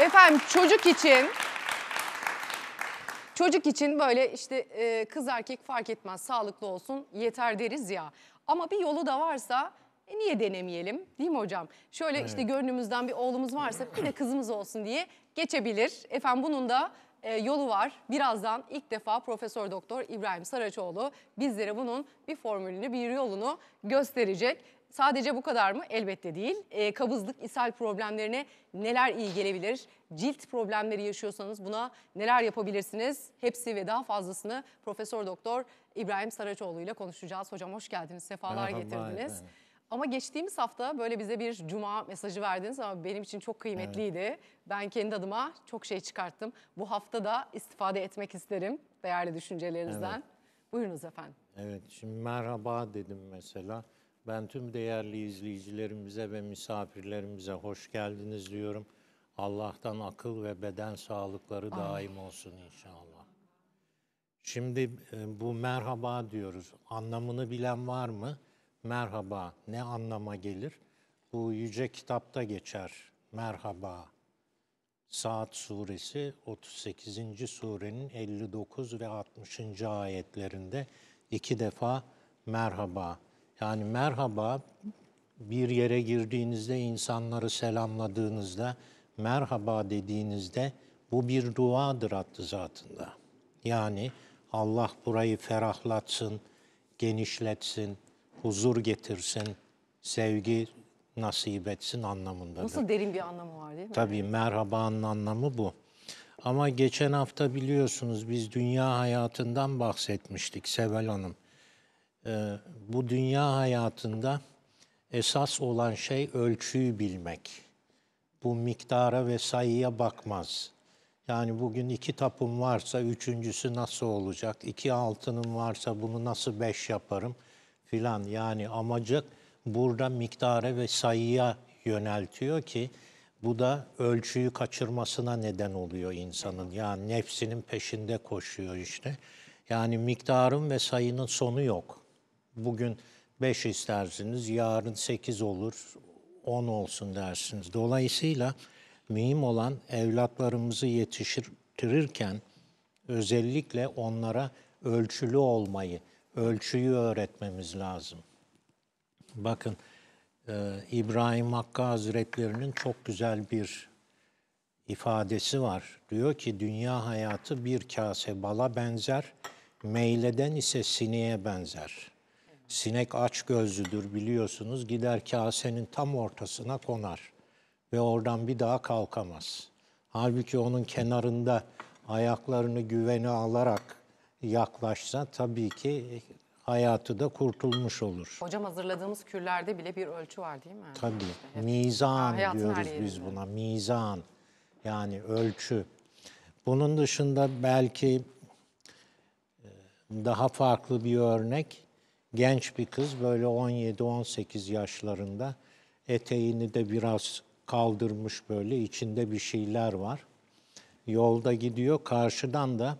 Efendim çocuk için çocuk için böyle işte e, kız erkek fark etmez sağlıklı olsun yeter deriz ya. Ama bir yolu da varsa e, niye denemeyelim değil mi hocam? Şöyle işte gönlümüzden bir oğlumuz varsa bir de kızımız olsun diye geçebilir. Efendim bunun da e, yolu var. Birazdan ilk defa Profesör Doktor İbrahim Saraçoğlu bizlere bunun bir formülünü, bir yolunu gösterecek. Sadece bu kadar mı? Elbette değil. E, kabızlık, ishal problemlerine neler iyi gelebilir? Cilt problemleri yaşıyorsanız buna neler yapabilirsiniz? Hepsi ve daha fazlasını Profesör Doktor İbrahim Saraçoğlu ile konuşacağız. Hocam hoş geldiniz, sefalar Merhaba getirdiniz. efendim. Ama geçtiğimiz hafta böyle bize bir cuma mesajı verdiniz ama benim için çok kıymetliydi. Ben kendi adıma çok şey çıkarttım. Bu hafta da istifade etmek isterim değerli düşüncelerinizden. Buyurunuz efendim. Evet, şimdi merhaba dedim mesela. Ben tüm değerli izleyicilerimize ve misafirlerimize hoş geldiniz diyorum. Allah'tan akıl ve beden sağlıkları daim olsun inşallah. Şimdi e, bu merhaba diyoruz. Anlamını bilen var mı? Merhaba ne anlama gelir? Bu yüce kitapta geçer. Merhaba. Saat suresi 38. surenin 59 ve 60. ayetlerinde iki defa merhaba. Yani merhaba bir yere girdiğinizde insanları selamladığınızda merhaba dediğinizde bu bir duadır hattı zatında. Yani Allah burayı ferahlatsın, genişletsin, huzur getirsin, sevgi nasip etsin anlamındadır. Nasıl derin bir anlamı var değil mi? Tabii merhabanın anlamı bu. Ama geçen hafta biliyorsunuz biz dünya hayatından bahsetmiştik Seval Hanım. Ee, bu dünya hayatında esas olan şey ölçüyü bilmek. Bu miktara ve sayıya bakmaz. Yani bugün iki tapım varsa üçüncüsü nasıl olacak? İki altınım varsa bunu nasıl beş yaparım filan. Yani amacı burada miktara ve sayıya yöneltiyor ki bu da ölçüyü kaçırmasına neden oluyor insanın. Yani nefsinin peşinde koşuyor işte. Yani miktarın ve sayının sonu yok. Bugün 5 istersiniz, yarın 8 olur, 10 olsun dersiniz. Dolayısıyla mühim olan evlatlarımızı yetiştirirken özellikle onlara ölçülü olmayı, ölçüyü öğretmemiz lazım. Bakın e, İbrahim Hakkı Hazretlerinin çok güzel bir ifadesi var. Diyor ki dünya hayatı bir kase bala benzer, meyleden ise sineğe benzer. Sinek aç gözlüdür biliyorsunuz. Gider kasenin tam ortasına konar ve oradan bir daha kalkamaz. Halbuki onun kenarında ayaklarını güvene alarak yaklaşsa tabii ki hayatı da kurtulmuş olur. Hocam hazırladığımız kürlerde bile bir ölçü var değil mi? Tabii. Mizan Hayatın her diyoruz biz buna. Mizan. Yani ölçü. Bunun dışında belki e, daha farklı bir örnek. Genç bir kız böyle 17-18 yaşlarında eteğini de biraz kaldırmış böyle içinde bir şeyler var. Yolda gidiyor karşıdan da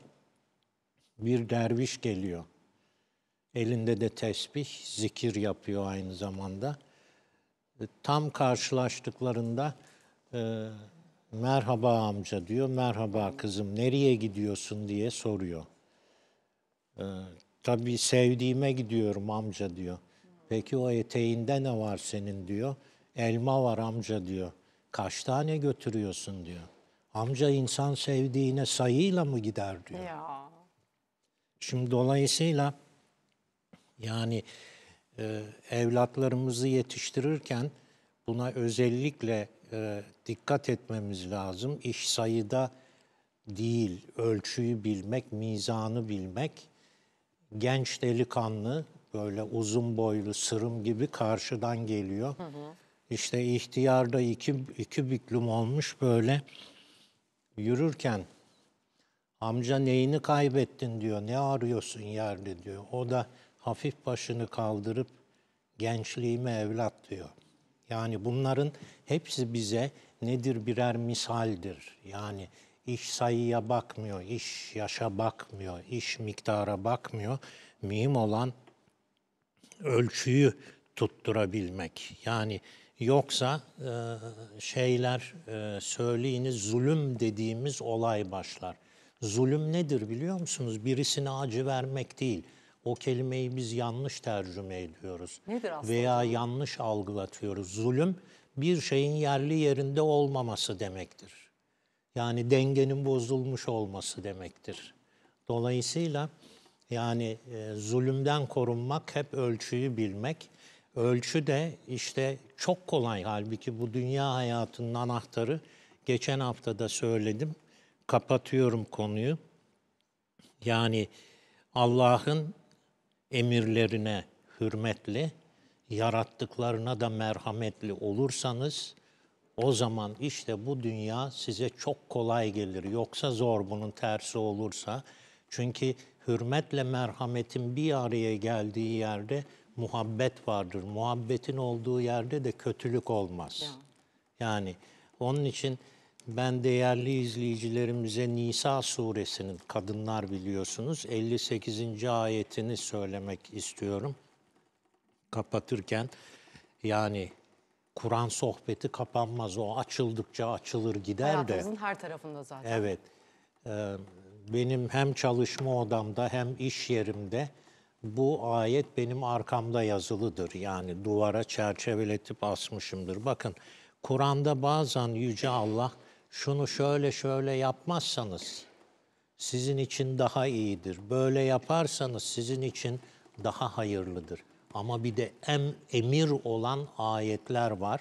bir derviş geliyor. Elinde de tesbih, zikir yapıyor aynı zamanda. E, Tam karşılaştıklarında e, merhaba amca diyor, merhaba kızım nereye gidiyorsun diye soruyor. E, tabii sevdiğime gidiyorum amca diyor. Peki o eteğinde ne var senin diyor. Elma var amca diyor. Kaç tane götürüyorsun diyor. Amca insan sevdiğine sayıyla mı gider diyor. Ya. Şimdi dolayısıyla yani e, evlatlarımızı yetiştirirken buna özellikle e, dikkat etmemiz lazım. İş sayıda değil, ölçüyü bilmek, mizanı bilmek. Genç delikanlı böyle uzun boylu sırım gibi karşıdan geliyor. İşte ihtiyarda iki, iki büklüm olmuş böyle yürürken Amca neyini kaybettin diyor. Ne arıyorsun yerde diyor. O da hafif başını kaldırıp gençliğime evlat diyor. Yani bunların hepsi bize nedir birer misaldir. Yani iş sayıya bakmıyor, iş yaşa bakmıyor, iş miktara bakmıyor. Mühim olan ölçüyü tutturabilmek. Yani Yoksa e, şeyler e, söyleyiniz zulüm dediğimiz olay başlar. Zulüm nedir biliyor musunuz? Birisine acı vermek değil. O kelimeyi biz yanlış tercüme ediyoruz. Nedir aslında Veya yanlış algılatıyoruz. Zulüm bir şeyin yerli yerinde olmaması demektir. Yani dengenin bozulmuş olması demektir. Dolayısıyla yani e, zulümden korunmak hep ölçüyü bilmek. Ölçü de işte çok kolay halbuki bu dünya hayatının anahtarı. Geçen hafta da söyledim. Kapatıyorum konuyu. Yani Allah'ın emirlerine hürmetli, yarattıklarına da merhametli olursanız o zaman işte bu dünya size çok kolay gelir. Yoksa zor bunun tersi olursa. Çünkü hürmetle merhametin bir araya geldiği yerde muhabbet vardır. Muhabbetin olduğu yerde de kötülük olmaz. Yani onun için ben değerli izleyicilerimize Nisa suresinin kadınlar biliyorsunuz 58. ayetini söylemek istiyorum. Kapatırken yani Kur'an sohbeti kapanmaz. O açıldıkça açılır gider de. Hayatımızın her tarafında zaten. Evet. Ee, benim hem çalışma odamda hem iş yerimde bu ayet benim arkamda yazılıdır. Yani duvara çerçeveletip asmışımdır. Bakın Kur'an'da bazen Yüce Allah şunu şöyle şöyle yapmazsanız sizin için daha iyidir. Böyle yaparsanız sizin için daha hayırlıdır. Ama bir de em, emir olan ayetler var.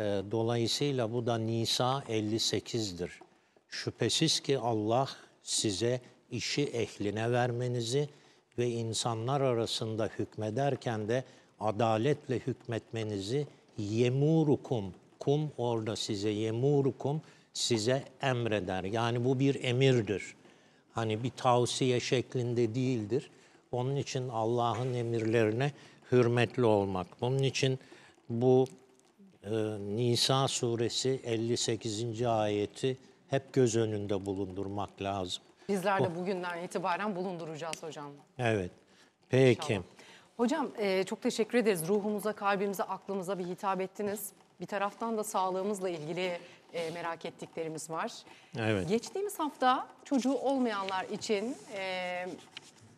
Ee, dolayısıyla bu da Nisa 58'dir. Şüphesiz ki Allah size işi ehline vermenizi ve insanlar arasında hükmederken de adaletle hükmetmenizi yemurukum, kum orada size yemurukum size emreder. Yani bu bir emirdir. Hani bir tavsiye şeklinde değildir. Onun için Allah'ın emirlerine hürmetli olmak. Bunun için bu e, Nisa suresi 58. ayeti hep göz önünde bulundurmak lazım. Bizler de bugünden itibaren bulunduracağız hocam. Evet. Peki. Hocam e, çok teşekkür ederiz. Ruhumuza, kalbimize, aklımıza bir hitap ettiniz. Bir taraftan da sağlığımızla ilgili e, merak ettiklerimiz var. Evet. Geçtiğimiz hafta çocuğu olmayanlar için, e,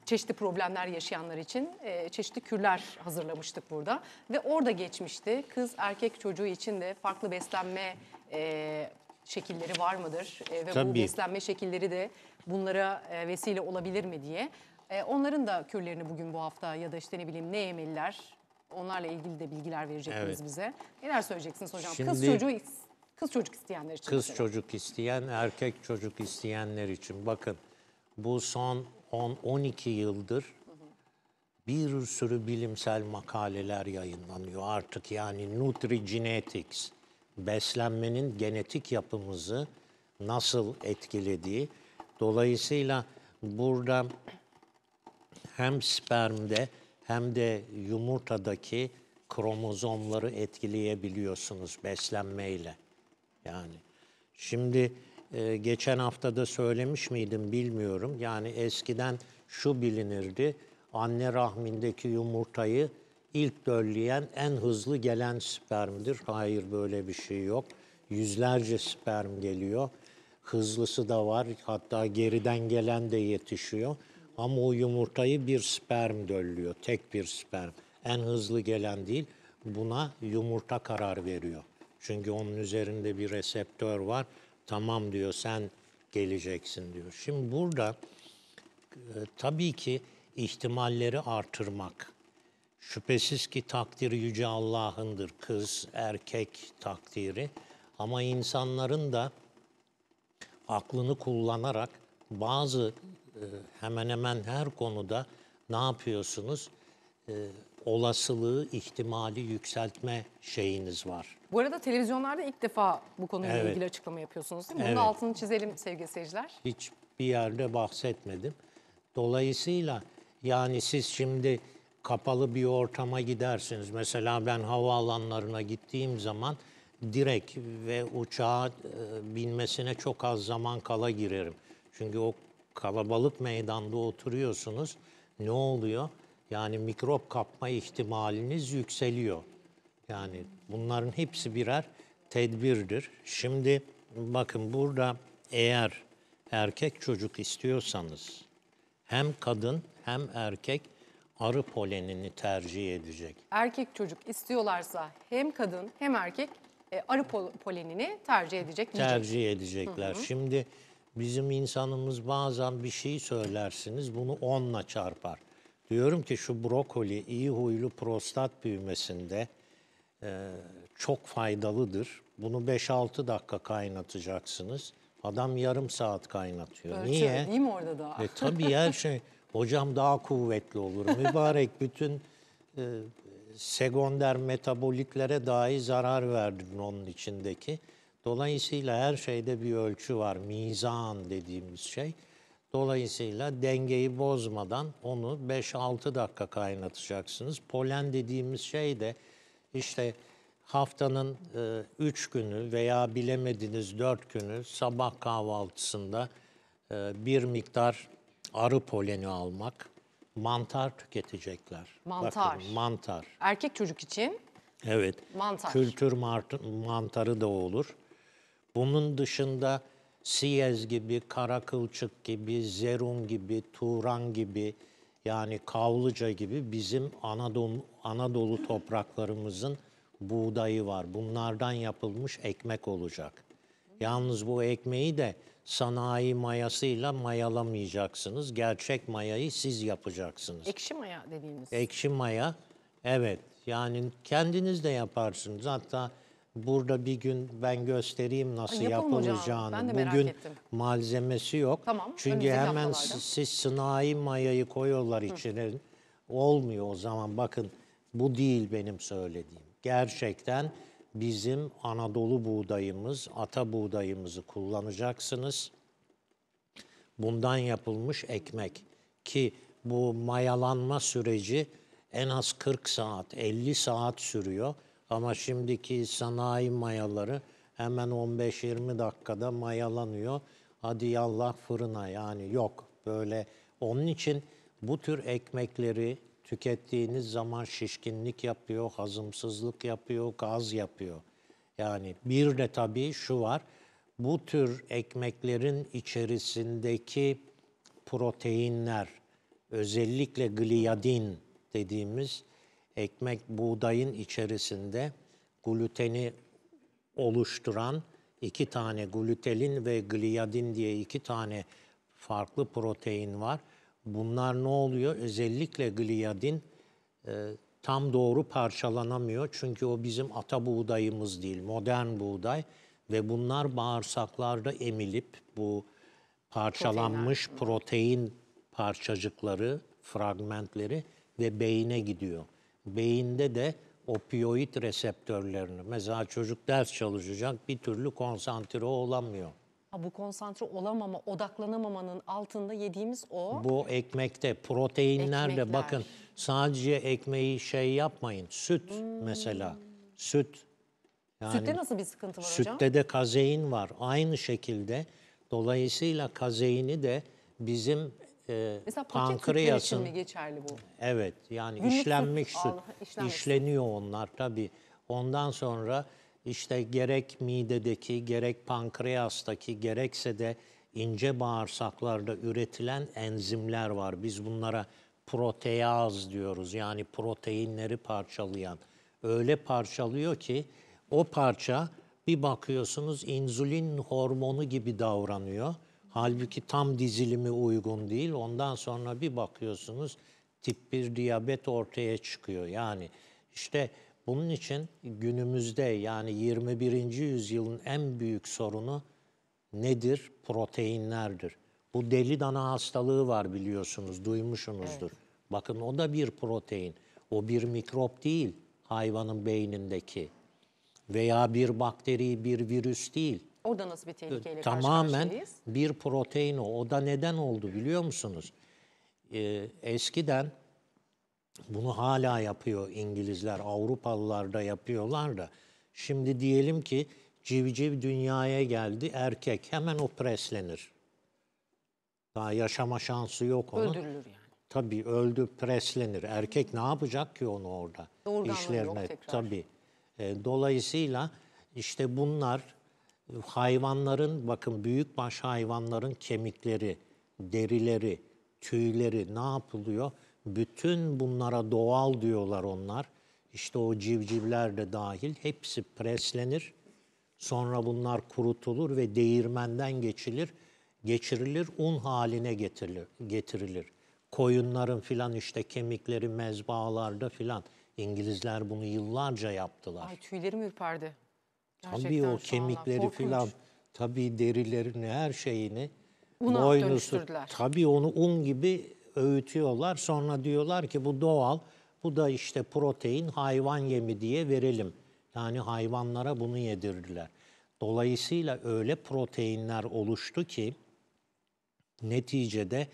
çeşitli problemler yaşayanlar için e, çeşitli kürler hazırlamıştık burada. Ve orada geçmişti. Kız erkek çocuğu için de farklı beslenme e, şekilleri var mıdır? E, ve bu Tabii. beslenme şekilleri de bunlara e, vesile olabilir mi diye. E, onların da kürlerini bugün bu hafta ya da işte ne bileyim ne yemeliler onlarla ilgili de bilgiler vereceksiniz Evet. bize. Neler söyleyeceksiniz hocam? kız Şimdi- çocuğu kız çocuk isteyenler için. Kız mesela. çocuk isteyen, erkek çocuk isteyenler için bakın bu son 10-12 yıldır bir sürü bilimsel makaleler yayınlanıyor artık yani nutrigenetics beslenmenin genetik yapımızı nasıl etkilediği dolayısıyla burada hem spermde hem de yumurtadaki kromozomları etkileyebiliyorsunuz beslenmeyle. Yani şimdi e, geçen hafta da söylemiş miydim bilmiyorum. Yani eskiden şu bilinirdi. Anne rahmindeki yumurtayı ilk dölleyen en hızlı gelen spermdir. Hayır böyle bir şey yok. Yüzlerce sperm geliyor. Hızlısı da var. Hatta geriden gelen de yetişiyor. Ama o yumurtayı bir sperm döllüyor. Tek bir sperm. En hızlı gelen değil. Buna yumurta karar veriyor. Çünkü onun üzerinde bir reseptör var. Tamam diyor sen geleceksin diyor. Şimdi burada e, tabii ki ihtimalleri artırmak. Şüphesiz ki takdir yüce Allah'ındır. Kız, erkek takdiri. Ama insanların da aklını kullanarak bazı e, hemen hemen her konuda ne yapıyorsunuz? Olasılığı, ihtimali yükseltme şeyiniz var. Bu arada televizyonlarda ilk defa bu konuyla Evet. ilgili açıklama yapıyorsunuz değil mi? Evet. Bunun altını çizelim sevgili seyirciler. hiçbir yerde bahsetmedim. Dolayısıyla yani siz şimdi kapalı bir ortama gidersiniz. Mesela ben havaalanlarına gittiğim zaman direkt ve uçağa e, binmesine çok az zaman kala girerim. Çünkü o kalabalık meydanda oturuyorsunuz. Ne oluyor? Yani mikrop kapma ihtimaliniz yükseliyor. Yani bunların hepsi birer tedbirdir. Şimdi bakın burada eğer erkek çocuk istiyorsanız hem kadın hem erkek arı polenini tercih edecek. Erkek çocuk istiyorlarsa hem kadın hem erkek e, arı pol- polenini tercih edecek yiyecek. tercih edecekler. Şimdi bizim insanımız bazen bir şey söylersiniz bunu onla çarpar. Diyorum ki şu brokoli iyi huylu prostat büyümesinde e, çok faydalıdır. Bunu 5-6 dakika kaynatacaksınız. Adam yarım saat kaynatıyor. Ölçü Niye? Değil mi orada da? E tabii her şey. Hocam daha kuvvetli olur. Mübarek bütün e, sekonder metabolitlere dahi zarar verdin onun içindeki. Dolayısıyla her şeyde bir ölçü var. Mizan dediğimiz şey. Dolayısıyla dengeyi bozmadan onu 5-6 dakika kaynatacaksınız. Polen dediğimiz şey de işte haftanın 3 günü veya bilemediniz 4 günü sabah kahvaltısında e, bir miktar arı poleni almak, mantar tüketecekler. Mantar. Bakın, mantar. Erkek çocuk için Evet. Mantar. Kültür mantarı da olur. Bunun dışında siyez gibi, kara kılçık gibi, zerum gibi, turan gibi yani kavlıca gibi bizim Anadolu, Anadolu topraklarımızın buğdayı var. Bunlardan yapılmış ekmek olacak. Yalnız bu ekmeği de sanayi mayasıyla mayalamayacaksınız. Gerçek mayayı siz yapacaksınız. ekşi maya dediğimiz. Ekşi maya, evet. Yani kendiniz de yaparsınız. Hatta burada bir gün ben göstereyim nasıl yapalım hocam. yapılacağını. Ben de merak Bugün ettim. malzemesi yok. Tamam, Çünkü önümüzdeki hemen haftalarda. siz sınai mayayı koyuyorlar içine. Olmuyor o zaman. Bakın bu değil benim söylediğim. Gerçekten bizim Anadolu buğdayımız, ata buğdayımızı kullanacaksınız bundan yapılmış ekmek ki bu mayalanma süreci en az 40 saat, 50 saat sürüyor. Ama şimdiki sanayi mayaları hemen 15-20 dakikada mayalanıyor. Hadi yallah fırına yani yok böyle. Onun için bu tür ekmekleri tükettiğiniz zaman şişkinlik yapıyor, hazımsızlık yapıyor, gaz yapıyor. Yani bir de tabii şu var. Bu tür ekmeklerin içerisindeki proteinler, özellikle gliadin dediğimiz ekmek buğdayın içerisinde gluteni oluşturan iki tane glutelin ve gliadin diye iki tane farklı protein var. Bunlar ne oluyor? Özellikle gliadin e, tam doğru parçalanamıyor. Çünkü o bizim ata buğdayımız değil, modern buğday. Ve bunlar bağırsaklarda emilip bu parçalanmış protein parçacıkları, fragmentleri ve beyine gidiyor. Beyinde de opioid reseptörlerini, mesela çocuk ders çalışacak bir türlü konsantre olamıyor. Ha, bu konsantre olamama, odaklanamamanın altında yediğimiz o. Bu ekmekte proteinler de Ekmekler. bakın sadece ekmeği şey yapmayın. Süt mesela. Süt. Yani Sütte nasıl bir sıkıntı var hocam? Sütte de kazein var. Aynı şekilde dolayısıyla kazeini de bizim e, Mesela paket sütler için pankreasın mi geçerli bu? evet yani Günlük süt işlenmiş süt, al- işlenmiş. işleniyor onlar tabii. Ondan sonra işte gerek midedeki gerek pankreastaki gerekse de ince bağırsaklarda üretilen enzimler var. Biz bunlara proteaz diyoruz. Yani proteinleri parçalayan. Öyle parçalıyor ki o parça bir bakıyorsunuz insülin hormonu gibi davranıyor. Halbuki tam dizilimi uygun değil. Ondan sonra bir bakıyorsunuz tip 1 diyabet ortaya çıkıyor. Yani işte bunun için günümüzde yani 21. yüzyılın en büyük sorunu nedir? Proteinlerdir. Bu deli dana hastalığı var biliyorsunuz, duymuşsunuzdur. Bakın o da bir protein. O bir mikrop değil hayvanın beynindeki. Veya bir bakteri, bir virüs değil. Orada nasıl bir tehlikeyle Tamamen bir protein o. O da neden oldu biliyor musunuz? Ee, eskiden bunu hala yapıyor İngilizler, Avrupalılar da yapıyorlar da. Şimdi diyelim ki civciv dünyaya geldi, erkek hemen o preslenir. Daha yaşama şansı yok onun. Öldürülür yani. Tabii öldü preslenir. Erkek ne yapacak ki onu orada? Doğurganlığı yok tekrar. Tabii. E, dolayısıyla işte bunlar hayvanların bakın büyükbaş hayvanların kemikleri, derileri, tüyleri ne yapılıyor? Bütün bunlara doğal diyorlar onlar. İşte o civcivler de dahil hepsi preslenir. Sonra bunlar kurutulur ve değirmenden geçilir, geçirilir, un haline getirilir. getirilir. Koyunların filan işte kemikleri mezbahalarda filan. İngilizler bunu yıllarca yaptılar. Ay tüylerim ürperdi. Tabii o kemikleri filan, tabii derilerini, her şeyini Una dönüştürdüler. Tabii onu un gibi öğütüyorlar. Sonra diyorlar ki bu doğal, bu da işte protein, hayvan yemi diye verelim. Yani hayvanlara bunu yedirdiler. Dolayısıyla öyle proteinler oluştu ki neticede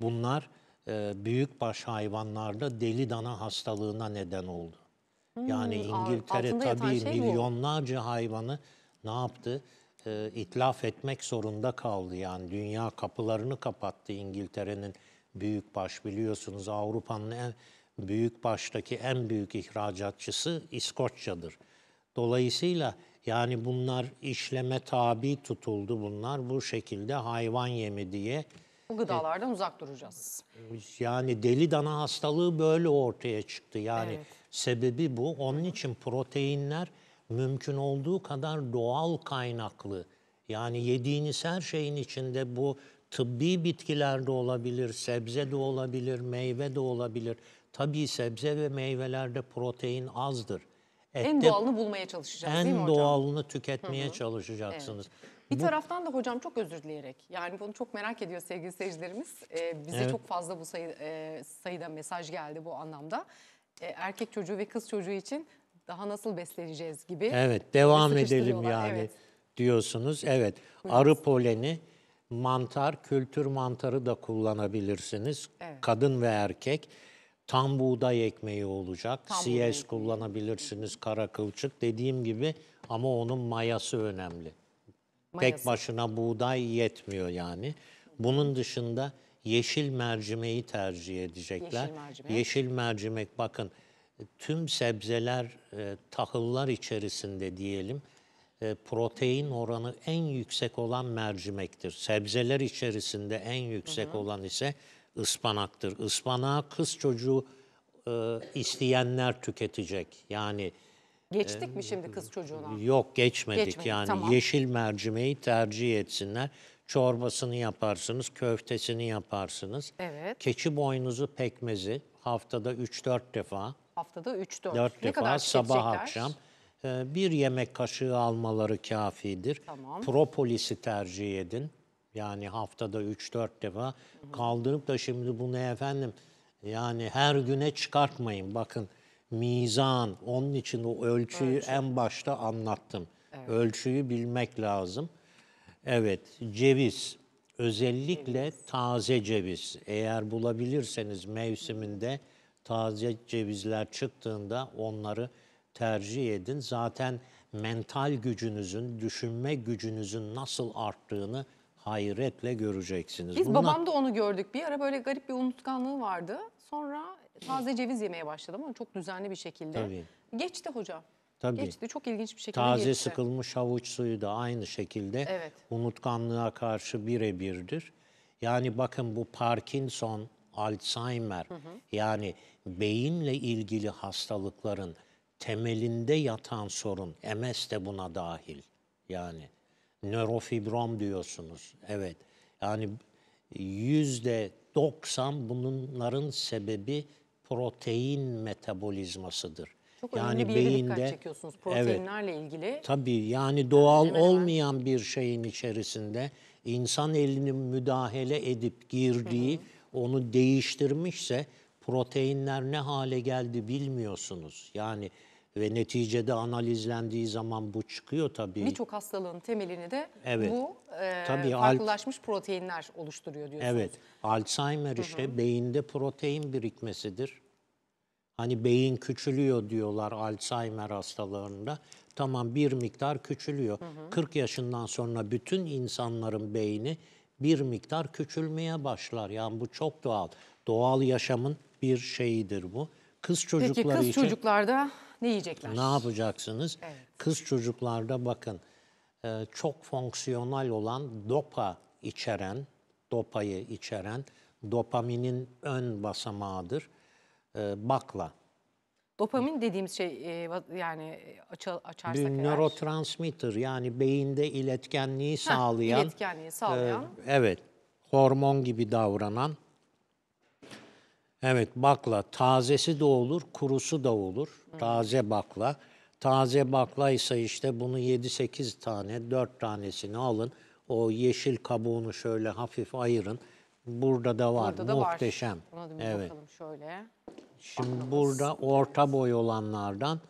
bunlar e, büyükbaş hayvanlarda deli dana hastalığına neden oldu. Yani İngiltere Hmm, altında yatan tabii şey bu. milyonlarca hayvanı ne yaptı? E, itlaf etmek zorunda kaldı. Yani dünya kapılarını kapattı İngiltere'nin büyükbaş biliyorsunuz Avrupa'nın en büyükbaştaki en büyük ihracatçısı İskoçya'dır. Dolayısıyla yani bunlar işleme tabi tutuldu bunlar bu şekilde hayvan yemi diye. Bu gıdalardan uzak duracağız. Yani deli dana hastalığı böyle ortaya çıktı. Yani Evet. Sebebi bu. Onun için proteinler mümkün olduğu kadar doğal kaynaklı. Yani yediğiniz her şeyin içinde bu tıbbi bitkiler de olabilir, sebze de olabilir, meyve de olabilir. Tabii sebze ve meyvelerde protein azdır. En Ette doğalını bulmaya çalışacağız değil mi en hocam? doğalını tüketmeye çalışacaksınız. Bir taraftan da hocam çok özür dileyerek yani bunu çok merak ediyor sevgili seyircilerimiz. Ee, bize Evet. çok fazla bu sayı, e, sayıda mesaj geldi bu anlamda. E, erkek çocuğu ve kız çocuğu için daha nasıl besleneceğiz gibi. Evet, devam edelim yani evet. diyorsunuz. Evet, arı poleni, mantar, kültür mantarı da kullanabilirsiniz. Evet. Kadın ve erkek. Tam buğday ekmeği olacak. Tam CS kullanabilirsiniz, kara kılçık. Dediğim gibi ama onun mayası önemli. Tek Mayası. başına buğday yetmiyor yani. Bunun dışında yeşil mercimeği tercih edecekler. Yeşil mercimek. Yeşil mercimek bakın tüm sebzeler e, tahıllar içerisinde diyelim e, protein oranı en yüksek olan mercimektir. Sebzeler içerisinde en yüksek olan ise ıspanaktır. Ispanağı kız çocuğu e, isteyenler tüketecek. Yani Geçtik mi şimdi kız çocuğuna? Yok geçmedik Geçmedik, yani tamam. yeşil mercimeği tercih etsinler. Çorbasını yaparsınız, köftesini yaparsınız. Evet. Keçi boynuzu pekmezi haftada 3-4 defa, Haftada 3-4. 4 ne defa kadar sabah tüketecekler? akşam e, bir yemek kaşığı almaları kafidir. Tamam. Propolisi tercih edin. Yani haftada 3-4 defa kaldırıp da şimdi bunu efendim yani her güne çıkartmayın. Bakın mizan onun için o ölçüyü en başta anlattım. Ölçüyü bilmek lazım. Evet, ceviz. Özellikle taze ceviz. Eğer bulabilirseniz mevsiminde taze cevizler çıktığında onları tercih edin. Zaten mental gücünüzün, düşünme gücünüzün nasıl arttığını hayretle göreceksiniz. Biz Bunlar- babamda onu gördük. Bir ara böyle garip bir unutkanlığı vardı. Sonra taze ceviz yemeye başladım ama çok düzenli bir şekilde. Tabii. Geçti hocam. Tabii. Geçti. Çok ilginç bir şekilde Taze geçti. sıkılmış havuç suyu da aynı şekilde Evet. unutkanlığa karşı birebirdir. Yani bakın bu Parkinson, Alzheimer yani beyinle ilgili hastalıkların temelinde yatan sorun MS de buna dahil. Yani nörofibrom diyorsunuz. Evet. Yani yüzde 90 bunların sebebi protein metabolizmasıdır. Çok önemli bir yere dikkat çekiyorsunuz Evet. proteinlerle ilgili. Tabii yani doğal Hemen hemen. olmayan bir şeyin içerisinde insan elinin müdahale edip girdiği, onu değiştirmişse proteinler ne hale geldi bilmiyorsunuz. Yani ve neticede analizlendiği zaman bu çıkıyor tabii. Birçok hastalığın temelini de Evet. bu e, Tabii, farklılaşmış proteinler oluşturuyor diyorsunuz. Evet, Alzheimer işte beyinde protein birikmesidir. Hani beyin küçülüyor diyorlar Alzheimer hastalarında. Tamam bir miktar küçülüyor. 40 yaşından sonra bütün insanların beyni bir miktar küçülmeye başlar. Yani bu çok doğal. Doğal yaşamın bir şeyidir bu. Kız Peki çocukları kız için çocuklarda Ne yiyecekler? Ne yapacaksınız? Evet. Kız çocuklarda bakın e, çok fonksiyonel olan dopa içeren, dopayı içeren dopaminin ön basamağıdır. E, bakla. Dopamin dediğimiz şey e, yani e, açı, açarsak Bir nörotransmitter yani beyinde iletkenliği sağlayan, iletkenliği sağlayan. e, evet, hormon gibi davranan. Evet, bakla tazesi de olur, kurusu da olur. Taze bakla. Taze bakla ise işte bunu 7-8 tane, 4 tanesini alın. O yeşil kabuğunu şöyle hafif ayırın. Burada da var. Burada da Muhteşem. var. Buna da evet. bakalım şöyle. Şimdi burada orta boy olanlardan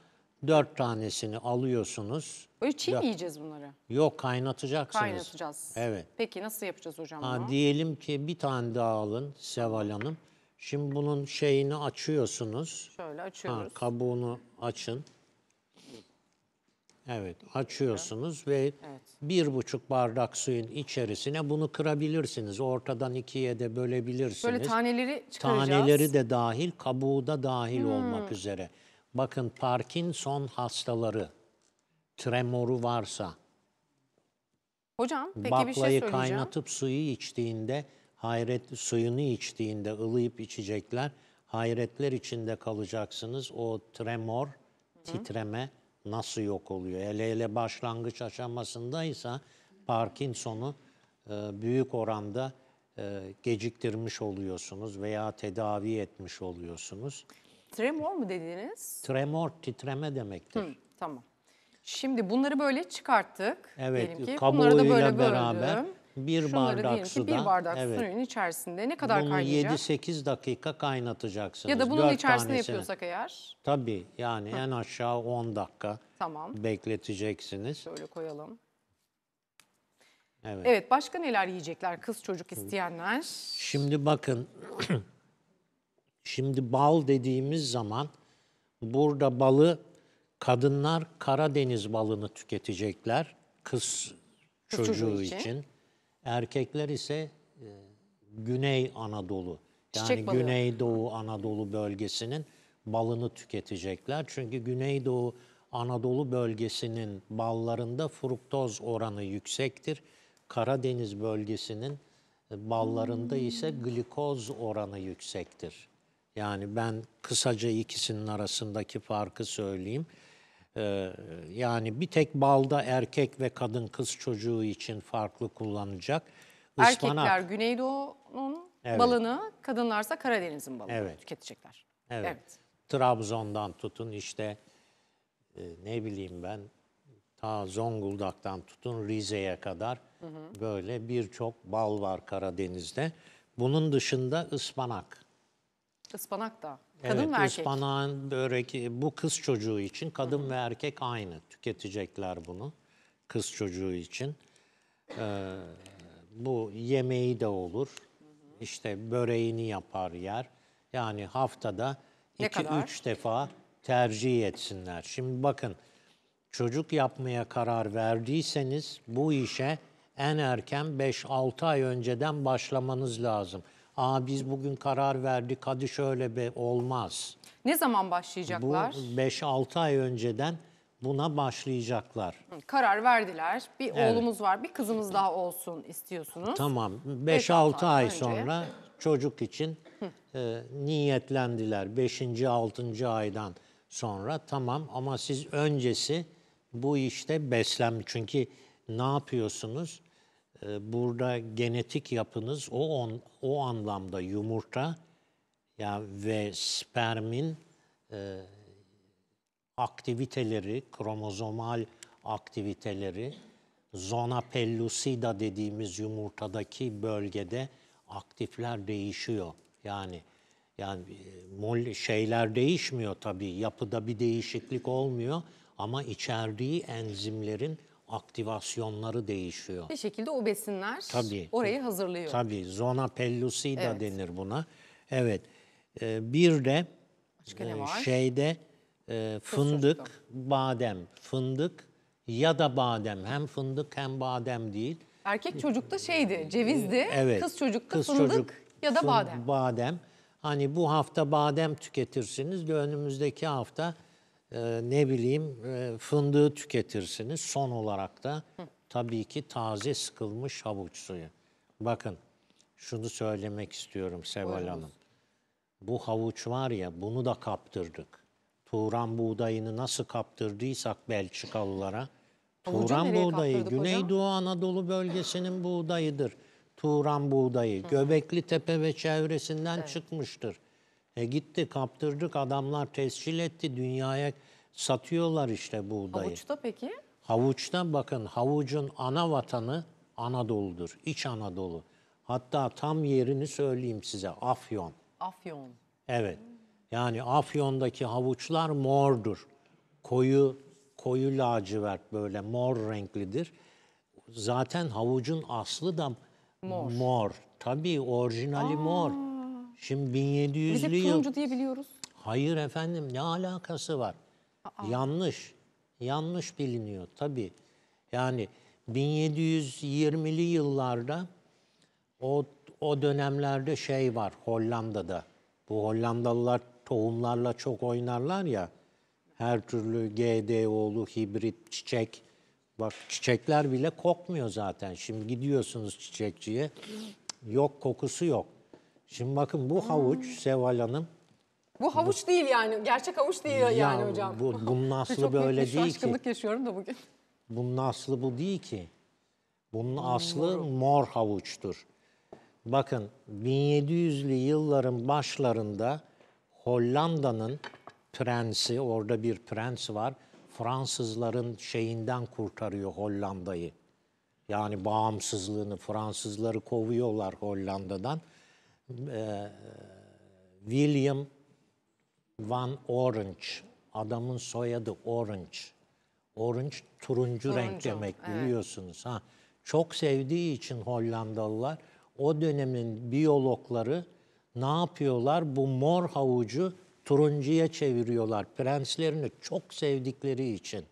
4 tanesini alıyorsunuz. Böyle çiğ mi yiyeceğiz bunları? Yok kaynatacaksınız. Kaynatacağız. Evet. Peki nasıl yapacağız hocam Ha, bunu? diyelim ki bir tane daha alın Seval Hanım. Şimdi bunun şeyini açıyorsunuz. Şöyle Ha, açıyoruz. kabuğunu açın. Evet açıyorsunuz ve bir buçuk bardak suyun içerisine bunu kırabilirsiniz. Ortadan ikiye de bölebilirsiniz. Böyle taneleri çıkaracağız. Hmm. Taneleri de dahil, kabuğu da dahil olmak üzere. Bakın Parkinson hastaları, tremoru varsa, Hocam peki bir şey baklayı söyleyeceğim. kaynatıp suyu içtiğinde, hayret suyunu içtiğinde ılıyıp içecekler, hayretler içinde kalacaksınız. O tremor, titreme nasıl yok oluyor? Hele hele başlangıç aşamasındaysa Parkinson'u e, büyük oranda e, geciktirmiş oluyorsunuz veya tedavi etmiş oluyorsunuz. Tremor mu dediniz? Tremor titreme demektir. Hı, tamam. Şimdi bunları böyle çıkarttık. Evet, ki. kabuğuyla böyle beraber böldüm. Bir Şunları bardak diyelim ki suda, bir bardak evet. suyun içerisinde ne kadar Bunu kaynayacak? 7-8 dakika kaynatacaksınız. Ya da bunun içerisinde tanesini. yapıyorsak eğer. Tabii yani en aşağı 10 dakika Tamam. bekleteceksiniz. Şöyle koyalım. Evet. Evet başka neler yiyecekler kız çocuk isteyenler? Şimdi bakın, şimdi bal dediğimiz zaman burada balı kadınlar Karadeniz balını tüketecekler kız, Kız çocuğu, çocuğu için. için. Erkekler ise e, Güney Anadolu yani Çiçek. Güneydoğu Anadolu bölgesinin balını tüketecekler. Çünkü Güneydoğu Anadolu bölgesinin ballarında fruktoz oranı yüksektir. Karadeniz bölgesinin e, ballarında ise glikoz oranı yüksektir. Yani ben kısaca ikisinin arasındaki farkı söyleyeyim. Ee, yani bir tek balda erkek ve kadın kız çocuğu için farklı kullanacak. Ispanak, Erkekler Güneydoğu'nun Evet. balını, kadınlarsa Karadeniz'in balını Evet. tüketecekler. Evet. evet. Trabzon'dan tutun işte e, ne bileyim ben ta Zonguldak'tan tutun Rize'ye kadar böyle birçok bal var Karadeniz'de. Bunun dışında ıspanak. Ispanak da. Kadın evet, ve erkek. ıspanağın böreği bu kız çocuğu için kadın ve erkek aynı tüketecekler bunu kız çocuğu için. Ee, bu yemeği de olur. İşte böreğini yapar yer. Yani haftada Ne kadar? 2-3 defa tercih etsinler. Şimdi bakın çocuk yapmaya karar verdiyseniz bu işe en erken 5-6 ay önceden başlamanız lazım. Aa biz bugün karar verdik hadi şöyle be olmaz. Ne zaman Bu başlayacaklar? 5-6 ay önceden buna başlayacaklar. Hı, Karar verdiler. Bir Evet. oğlumuz var, bir kızımız daha olsun istiyorsunuz. Tamam Beş, altı 5-6 ay ay önce. sonra çocuk için e, niyetlendiler. 5. 6. aydan sonra tamam ama siz öncesi bu işte beslenme. Çünkü ne yapıyorsunuz? E, burada genetik yapınız o on, o anlamda yumurta ya ve spermin e, aktiviteleri, kromozomal aktiviteleri zona pellucida dediğimiz yumurtadaki bölgede aktifler değişiyor. Yani yani e, mol şeyler değişmiyor tabii. Yapıda bir değişiklik olmuyor ama içerdiği enzimlerin aktivasyonları değişiyor. Bir şekilde o besinler Tabii. orayı hazırlıyor. Tabii zona pellucida Evet. denir buna. Evet. Ee, bir de Başka e, şeyde e, fındık, badem, fındık ya da badem. Hem fındık hem badem değil. Erkek çocukta şeydi, cevizdi. Evet. Kız çocukta kız fındık çocuk ya da badem. Badem. Hani bu hafta badem tüketirsiniz de önümüzdeki hafta e, ne bileyim e, fındığı tüketirsiniz. Son olarak da tabii ki taze sıkılmış havuç suyu. Bakın şunu söylemek istiyorum Seval Hanım. Bu havuç var ya bunu da kaptırdık. Turan buğdayını nasıl kaptırdıysak Belçikalılara. Havucu Turan nereye buğdayı kaptırdık hocam? Güneydoğu Anadolu bölgesinin buğdayıdır. Turan buğdayı Göbekli Tepe ve çevresinden çıkmıştır. E gitti kaptırdık adamlar tescil etti dünyaya satıyorlar işte buğdayı. Havuçta peki? Havuçta bakın havucun ana vatanı Anadolu'dur. İç Anadolu. Hatta tam yerini söyleyeyim size Afyon. Afyon. Evet. Yani Afyon'daki havuçlar mordur. Koyu koyu lacivert böyle mor renklidir. Zaten havucun aslı da mor. Tabii orijinali mor. Şimdi Biz hep 1700'lü yıl turuncu diye biliyoruz. Hayır efendim ne alakası var? Yanlış. Yanlış biliniyor tabii. Yani 1720'li yıllarda o o dönemlerde şey var Hollanda'da. Bu Hollandalılar tohumlarla çok oynarlar ya. Her türlü GDO'lu hibrit çiçek. Bak çiçekler bile kokmuyor zaten. Şimdi gidiyorsunuz çiçekçiye. Yok kokusu yok. Şimdi bakın bu havuç Seval Hanım Bu havuç değil yani. Gerçek havuç değil yani ya hocam. bu- bunun aslı Çok böyle değil ki. şaşkınlık yaşıyorum da bugün. Bunun aslı bu değil ki. Bunun aslı mor havuçtur. Bakın 1700'lü yılların başlarında Hollanda'nın prensi, orada bir prens var. Fransızların şeyinden kurtarıyor Hollanda'yı. Yani bağımsızlığını Fransızları kovuyorlar Hollanda'dan. Ee, William Van Orange. Adamın soyadı Orange. Orange turuncu, renk Turuncu, demek evet. biliyorsunuz. Ha. Çok sevdiği için Hollandalılar o dönemin biyologları ne yapıyorlar? Bu mor havucu turuncuya çeviriyorlar. Prenslerini çok sevdikleri için.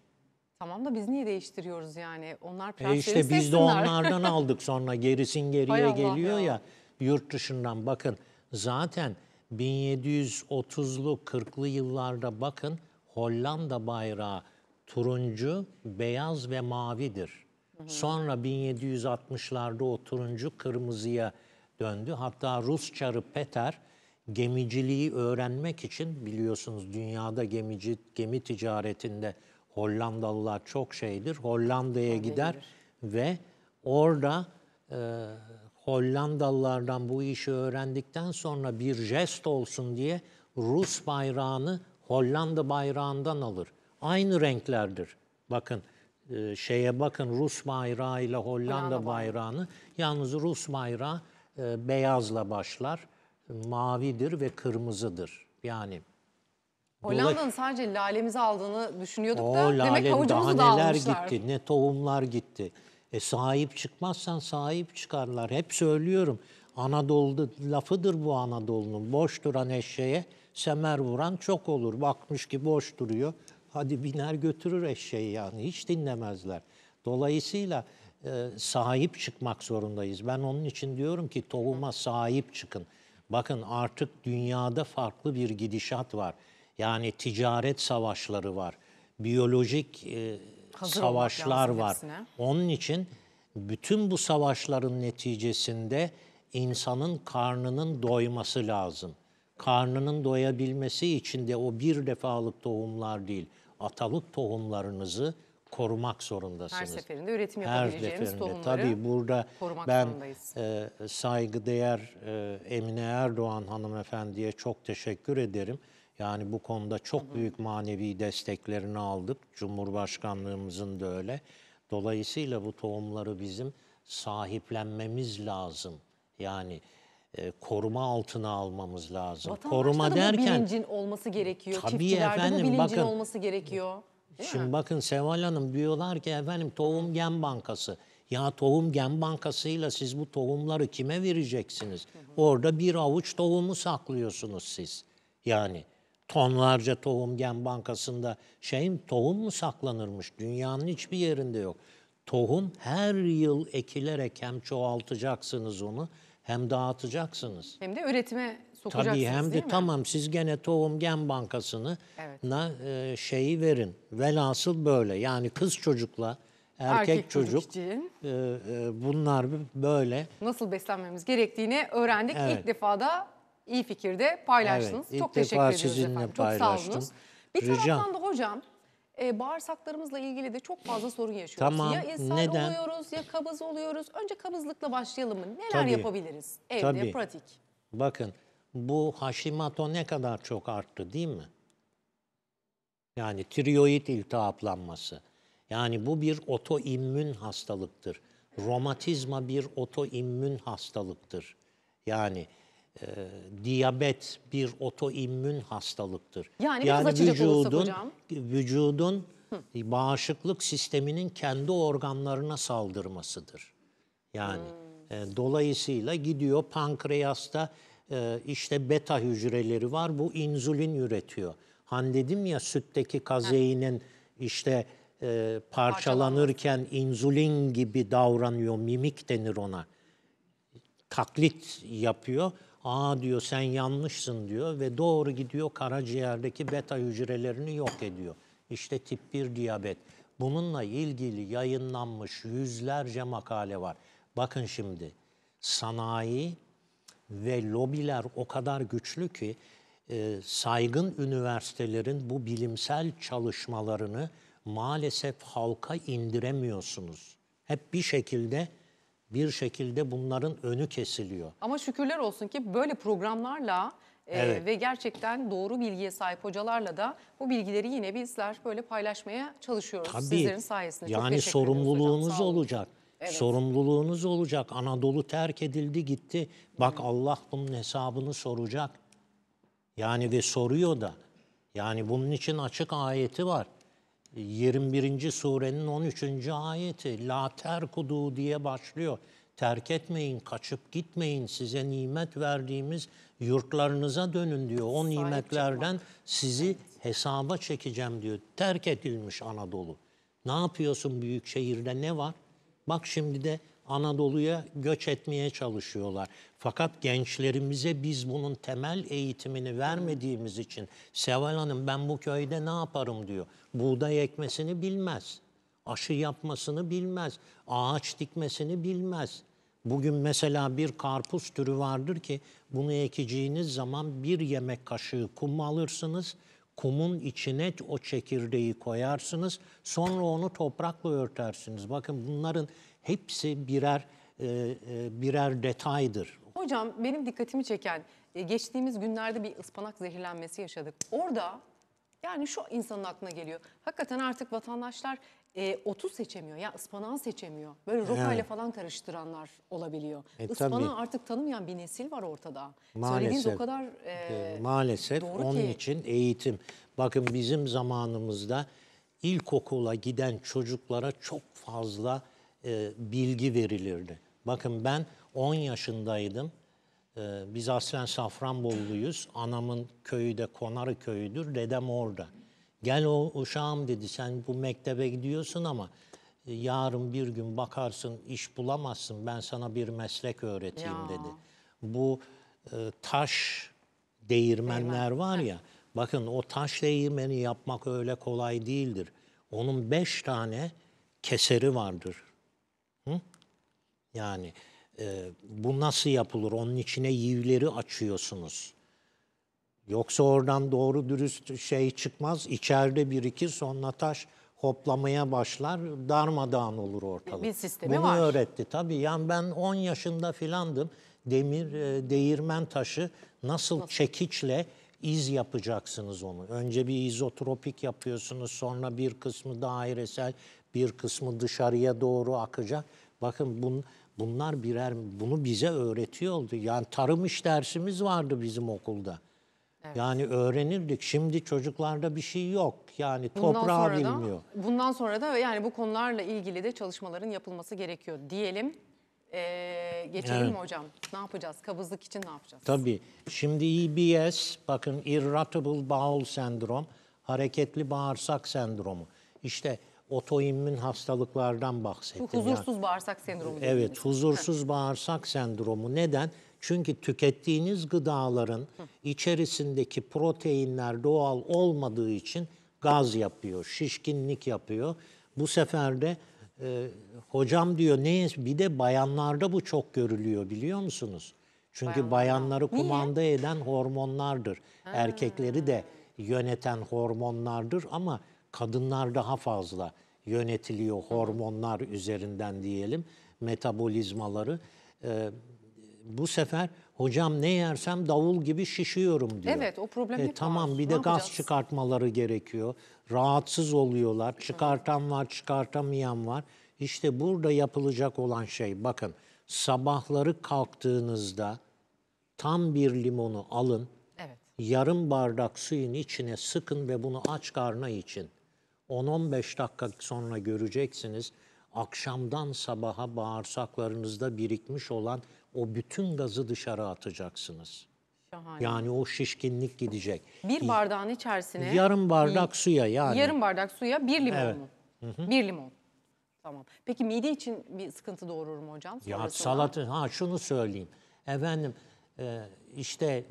Tamam da biz niye değiştiriyoruz yani? Onlar E prensleri işte biz de onlardan aldık sonra gerisin geriye geliyor ya. ya. Yurt dışından bakın zaten 1730'lu 40'lı yıllarda bakın Hollanda bayrağı turuncu, beyaz ve mavidir. Sonra 1760'larda o turuncu kırmızıya döndü. Hatta Rus çarı Peter gemiciliği öğrenmek için biliyorsunuz dünyada gemici gemi ticaretinde Hollandalılar çok şeydir. Hollanda'ya gider ve orada e, Hollandalılardan bu işi öğrendikten sonra bir jest olsun diye Rus bayrağını Hollanda bayrağından alır. Aynı renklerdir. Bakın e, şeye bakın Rus bayrağı ile Hollanda, Hollanda bayrağını. Yalnız Rus bayrağı e, beyazla başlar. Mavidir ve kırmızıdır. Yani Hollanda'nın sadece lalemizi aldığını düşünüyorduk o da demek lale havucumuzu da almışlar. gitti, ne tohumlar gitti. E sahip çıkmazsan sahip çıkarlar. Hep söylüyorum. Anadolu'da lafıdır bu Anadolu'nun. Boş duran eşeğe semer vuran çok olur. Bakmış ki boş duruyor. Hadi biner götürür eşeği yani. Hiç dinlemezler. Dolayısıyla e, sahip çıkmak zorundayız. Ben onun için diyorum ki tohuma sahip çıkın. Bakın artık dünyada farklı bir gidişat var. Yani ticaret savaşları var. Biyolojik e, Hazır savaşlar var. hepsine. Onun için bütün bu savaşların neticesinde insanın karnının doyması lazım. Karnının doyabilmesi için de o bir defalık tohumlar değil, atalık tohumlarınızı korumak Her zorundasınız. seferinde üretim Her yapabileceğimiz seferinde. tohumları Tabii burada ben zorundayız. e, saygıdeğer e, Emine Erdoğan hanımefendiye çok teşekkür ederim. Yani bu konuda çok büyük manevi desteklerini aldık. Cumhurbaşkanlığımızın da öyle. Dolayısıyla bu tohumları bizim sahiplenmemiz lazım. Yani e, koruma altına almamız lazım. Vatandaşta koruma da derken bilincin olması gerekiyor. Tabii Çiftçilerde efendim, bu bilincin bakın. olması gerekiyor. Değil mi? Şimdi bakın Seval Hanım diyorlar ki efendim tohum gen bankası. Ya tohum gen bankasıyla siz bu tohumları kime vereceksiniz? Orada bir avuç tohumu saklıyorsunuz siz. Yani tonlarca tohum gen bankasında şey mi, tohum mu saklanırmış? Dünyanın hiçbir yerinde yok. Tohum her yıl ekilerek hem çoğaltacaksınız onu hem dağıtacaksınız. Hem de üretime sokacaksınız Tabii hem de mi? tamam siz gene tohum gen bankasını Evet. na e, şeyi verin. Velhasıl böyle. Yani kız çocukla erkek, Erkek çocuk çocuk için. e, e, bunlar böyle. Nasıl beslenmemiz gerektiğini öğrendik. Evet. İlk defa da iyi fikirde paylaştınız. Evet, Çok teşekkür ediyoruz sizinle efendim. Çok sağ paylaştım. olunuz. Bir Rica- taraftan da hocam e, bağırsaklarımızla ilgili de çok fazla sorun yaşıyoruz. Tamam, Ya ishal neden? oluyoruz ya kabız oluyoruz. Önce kabızlıkla başlayalım mı? Neler Tabii. yapabiliriz? Evde Tabii. pratik. Bakın bu Hashimoto ne kadar çok arttı değil mi? Yani tiroid iltihaplanması. Yani bu bir otoimmün hastalıktır. Romatizma bir otoimmün hastalıktır. Yani e, diyabet bir otoimmün hastalıktır. Yani biraz açacak olursak vücudun, vücudun bağışıklık sisteminin kendi organlarına saldırmasıdır. Yani e, dolayısıyla gidiyor pankreasta e, işte beta hücreleri var. Bu insülin üretiyor. Han dedim ya sütteki kazeinin işte e, parçalanırken insülin gibi davranıyor. Mimik denir ona taklit yapıyor. Aa diyor sen yanlışsın diyor ve doğru gidiyor karaciğerdeki beta hücrelerini yok ediyor. İşte tip 1 diyabet. Bununla ilgili yayınlanmış yüzlerce makale var. Bakın şimdi sanayi ve lobiler o kadar güçlü ki e, saygın üniversitelerin bu bilimsel çalışmalarını maalesef halka indiremiyorsunuz. Hep bir şekilde bir şekilde bunların önü kesiliyor. Ama şükürler olsun ki böyle programlarla e, Evet. ve gerçekten doğru bilgiye sahip hocalarla da bu bilgileri yine bizler böyle paylaşmaya çalışıyoruz. Tabii. Sizlerin sayesinde. Çok Yani hocam, sorumluluğunuz olun. olacak. Sorumluluğunuz olacak. Anadolu terk edildi gitti. Bak Allah bunun hesabını soracak. Yani ve soruyor da. Yani bunun için açık ayeti var. 21. surenin 13. ayeti. La terkudu diye başlıyor. Terk etmeyin, kaçıp gitmeyin. Size nimet verdiğimiz yurtlarınıza dönün diyor. O nimetlerden sizi hesaba çekeceğim diyor. Terk edilmiş Anadolu. Ne yapıyorsun büyük şehirde ne var? Bak şimdi de Anadolu'ya göç etmeye çalışıyorlar. Fakat gençlerimize biz bunun temel eğitimini vermediğimiz için Seval Hanım ben bu köyde ne yaparım diyor. Buğday ekmesini bilmez. Aşı yapmasını bilmez. Ağaç dikmesini bilmez. Bugün mesela bir karpuz türü vardır ki bunu ekeceğiniz zaman bir yemek kaşığı kum alırsınız. Kumun içine o çekirdeği koyarsınız. Sonra onu toprakla örtersiniz. Bakın bunların hepsi birer e, e, birer detaydır. Hocam benim dikkatimi çeken e, geçtiğimiz günlerde bir ıspanak zehirlenmesi yaşadık. Orada yani şu insanın aklına geliyor. Hakikaten artık vatandaşlar e, otu seçemiyor ya ıspanağı seçemiyor. Böyle rokayla Evet. falan karıştıranlar olabiliyor. E, Ispanağı tabii. artık tanımayan bir nesil var ortada. Maalesef. Söylediğiniz o kadar e, Ee, Maalesef doğru onun ki. için eğitim. Bakın bizim zamanımızda ilkokula giden çocuklara çok fazla e, bilgi verilirdi. Bakın ben 10 yaşındaydım. Ee, biz aslen Safranboluluyuz. Anamın köyü de Konarı köyüdür. Dedem orada. Gel o uşağım dedi sen bu mektebe gidiyorsun ama e, yarın bir gün bakarsın iş bulamazsın. Ben sana bir meslek öğreteyim Ya. dedi. Bu e, taş değirmenler var ya. Bakın o taş değirmeni yapmak öyle kolay değildir. Onun beş tane keseri vardır. Yani e, bu nasıl yapılır? Onun içine yivleri açıyorsunuz. Yoksa oradan doğru dürüst şey çıkmaz. İçeride birikir sonra taş hoplamaya başlar. Darmadağın olur ortalık. Bir sistemi Bunu var. öğretti. Tabii yani ben 10 yaşında filandım. Demir e, değirmen taşı nasıl çekiçle iz yapacaksınız onu. Önce bir izotropik yapıyorsunuz. Sonra bir kısmı dairesel, bir kısmı dışarıya doğru akacak. Bakın bun, bunlar birer bunu bize öğretiyordu. Yani tarım iş dersimiz vardı bizim okulda. Yani öğrenirdik. Şimdi çocuklarda bir şey yok. Yani Bundan toprağı bilmiyor. Da, bundan sonra da yani bu konularla ilgili de çalışmaların yapılması gerekiyor diyelim. Ee, geçelim Evet. mi hocam? Ne yapacağız? Kabızlık için ne yapacağız? Tabii. Şimdi EBS, bakın Irritable Bowel Sendrom, hareketli bağırsak sendromu. İşte otoimmün hastalıklardan Bu bahsettim. yani. huzursuz bağırsak sendromu Evet, huzursuz bağırsak sendromu. Neden? Çünkü tükettiğiniz gıdaların içerisindeki proteinler doğal olmadığı için gaz yapıyor, şişkinlik yapıyor. Bu sefer de e, hocam diyor ne bir de bayanlarda bu çok görülüyor biliyor musunuz? Çünkü bayanları kumanda eden hormonlardır. Erkekleri de yöneten hormonlardır ama kadınlar daha fazla yönetiliyor hormonlar üzerinden diyelim metabolizmaları. Ee, bu sefer hocam ne yersem davul gibi şişiyorum diyor. Evet, o problem E, Tamam var. bir Ne de gaz yapacağız? çıkartmaları gerekiyor. Rahatsız oluyorlar. Çıkartan var, çıkartamayan var. İşte burada yapılacak olan şey bakın sabahları kalktığınızda tam bir limonu alın. Evet. Yarım bardak suyun içine sıkın ve bunu aç karna için. 10-15 dakika sonra göreceksiniz. Akşamdan sabaha bağırsaklarınızda birikmiş olan o bütün gazı dışarı atacaksınız. Şahane. Yani o şişkinlik gidecek. Bir bardağın içerisine Yarım bardak suya yani. yarım bardak suya bir limon Evet. mu? Bir limon. Tamam. Peki mide için bir sıkıntı doğurur mu hocam? Ya sonrasında? salata, ha şunu söyleyeyim. Efendim e, işte e,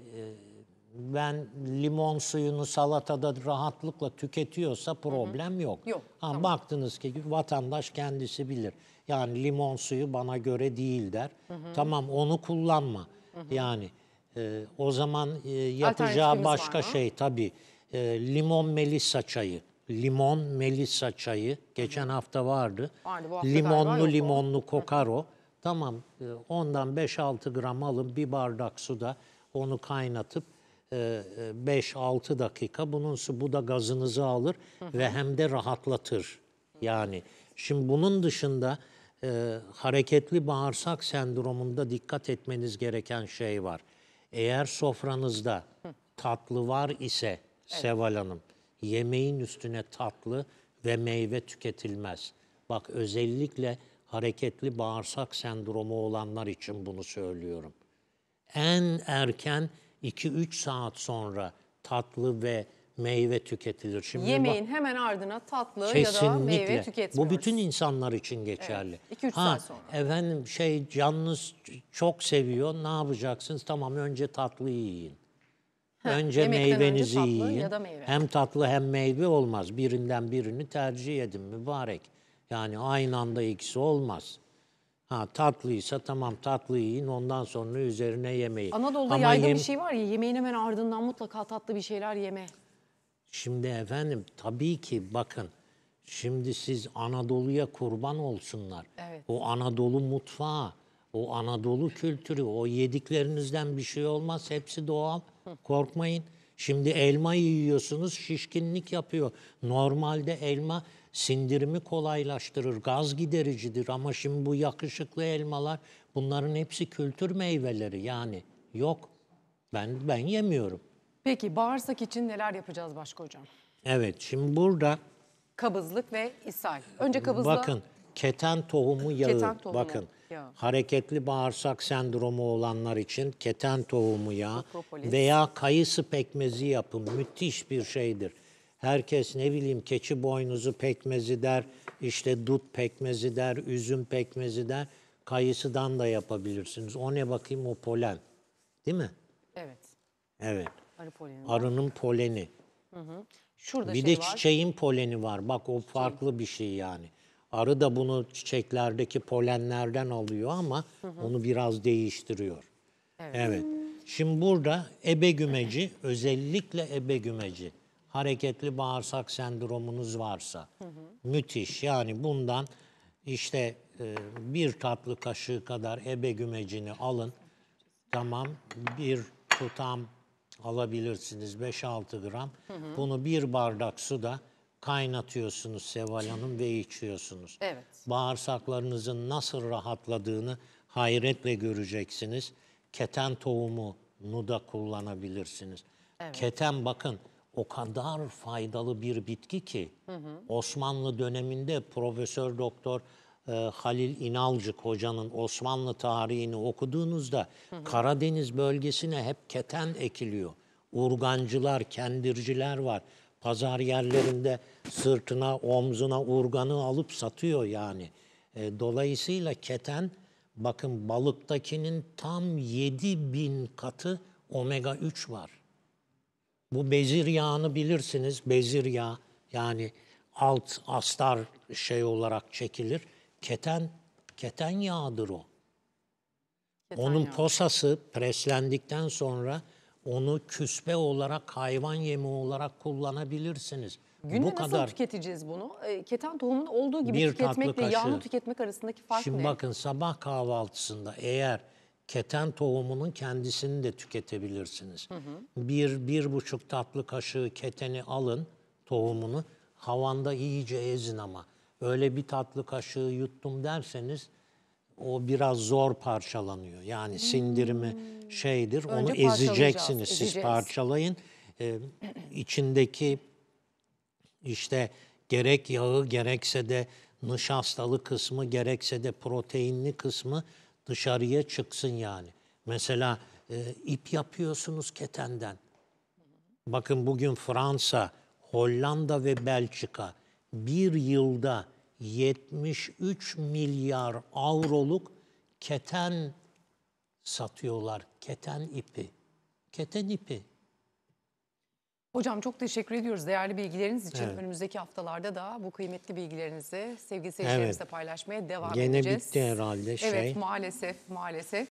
ben limon suyunu salatada rahatlıkla tüketiyorsa problem yok. Yok, Ha, Baktınız ki vatandaş kendisi bilir. Yani limon suyu bana göre değil der. Tamam onu kullanma. Yani e, o zaman e, yapacağı başka şey tabii. E, limon melisa çayı. Limon melisa çayı geçen hafta vardı. Bu hafta Limonlu limonlu kokaro. Tamam e, ondan 5-6 gram alın bir bardak suda onu kaynatıp 5-6 dakika bunun su bu da gazınızı alır ve hem de rahatlatır. Yani şimdi bunun dışında e, hareketli bağırsak sendromunda dikkat etmeniz gereken şey var. Eğer sofranızda tatlı var ise Seval Hanım yemeğin üstüne tatlı ve meyve tüketilmez. Bak özellikle hareketli bağırsak sendromu olanlar için bunu söylüyorum. En erken 2-3 saat sonra tatlı ve meyve tüketilir. Şimdi bak- Yemeğin hemen ardına tatlı ya da Kesinlikle. meyve tüketmiyoruz. Bu bütün insanlar için geçerli. Evet, iki üç ha, saat sonra. Efendim şey canınız çok seviyor. Ne yapacaksınız? Tamam önce tatlı yiyin. önce yemekten önce meyvenizi tatlı yiyin. ya da meyve. Hem tatlı hem meyve olmaz. Birinden birini tercih edin mübarek. Yani aynı anda ikisi olmaz. Ha tatlıysa tamam tatlı yiyin ondan sonra üzerine yemeği. Anadolu'da Ama yaygın yem- bir şey var ya yemeğin hemen ardından mutlaka tatlı bir şeyler yeme. Şimdi efendim tabii ki bakın şimdi siz Anadolu'ya kurban olsunlar. Evet. O Anadolu mutfağı, o Anadolu kültürü, o yediklerinizden bir şey olmaz. Hepsi doğal. Korkmayın. Şimdi elma yiyorsunuz şişkinlik yapıyor. Normalde elma sindirimi kolaylaştırır, gaz gidericidir ama şimdi bu yakışıklı elmalar bunların hepsi kültür meyveleri yani. Yok. Ben ben yemiyorum. Peki bağırsak için neler yapacağız başka hocam? Evet şimdi burada Kabızlık ve ishal. Önce kabızla bakın keten tohumu yağı. Keten tohumu bakın yağı. hareketli bağırsak sendromu olanlar için keten tohumu yağı Propolis. veya kayısı pekmezi yapın. Müthiş bir şeydir. Herkes ne bileyim keçi boynuzu pekmezi der, işte dut pekmezi der, üzüm pekmezi der. Kayısıdan da yapabilirsiniz. O ne bakayım o polen. Değil mi? Evet. Evet. Arı poleni. Arının poleni. Şurada Bir şey de var. çiçeğin poleni var. Bak o farklı bir şey yani. Arı da bunu çiçeklerdeki polenlerden alıyor ama onu biraz değiştiriyor. Evet. Şimdi burada ebe gümeci, özellikle ebe gümeci, hareketli bağırsak sendromunuz varsa müthiş. Yani bundan işte e, bir tatlı kaşığı kadar ebe gümecini alın. Tamam bir tutam alabilirsiniz 5-6 gram. Bunu bir bardak suda kaynatıyorsunuz Seval Hanım ve içiyorsunuz. Evet. Bağırsaklarınızın nasıl rahatladığını hayretle göreceksiniz. Keten tohumunu da kullanabilirsiniz. Keten bakın o kadar faydalı bir bitki ki Osmanlı döneminde Profesör Doktor e, Halil İnalcık hocanın Osmanlı tarihini okuduğunuzda Karadeniz bölgesine hep keten ekiliyor. Urgancılar, kendirciler var. Pazar yerlerinde sırtına, omzuna urganı alıp satıyor yani. E, dolayısıyla keten Bakın balıktakinin tam 7000 katı omega 3 var. Bu bezir yağını bilirsiniz. Bezir yağı yani alt astar şey olarak çekilir. Keten keten yağıdır o. Keten Onun yağı. posası preslendikten sonra onu küspe olarak hayvan yemi olarak kullanabilirsiniz. Günde Bu nasıl kadar. tüketeceğiz bunu? E, keten tohumunun olduğu gibi Bir tüketmekle yağını tüketmek arasındaki fark Şimdi ne? bakın sabah kahvaltısında eğer keten tohumunun kendisini de tüketebilirsiniz. Bir, bir buçuk tatlı kaşığı keteni alın tohumunu havanda iyice ezin ama. Öyle bir tatlı kaşığı yuttum derseniz o biraz zor parçalanıyor. Yani sindirimi şeydir. Onu Hmm. Önce parçalayacağız, ezeceksiniz. Siz ezeceğiz. parçalayın. Ee, içindeki işte gerek yağı gerekse de nişastalı kısmı gerekse de proteinli kısmı dışarıya çıksın yani. Mesela e, ip yapıyorsunuz ketenden. Bakın bugün Fransa, Hollanda ve Belçika bir yılda 73 milyar avroluk keten satıyorlar. Keten ipi. Keten ipi. Hocam çok teşekkür ediyoruz değerli bilgileriniz için. Önümüzdeki haftalarda da bu kıymetli bilgilerinizi sevgili seyircilerimizle paylaşmaya devam Gene edeceğiz. bitti herhalde şey. Evet maalesef maalesef.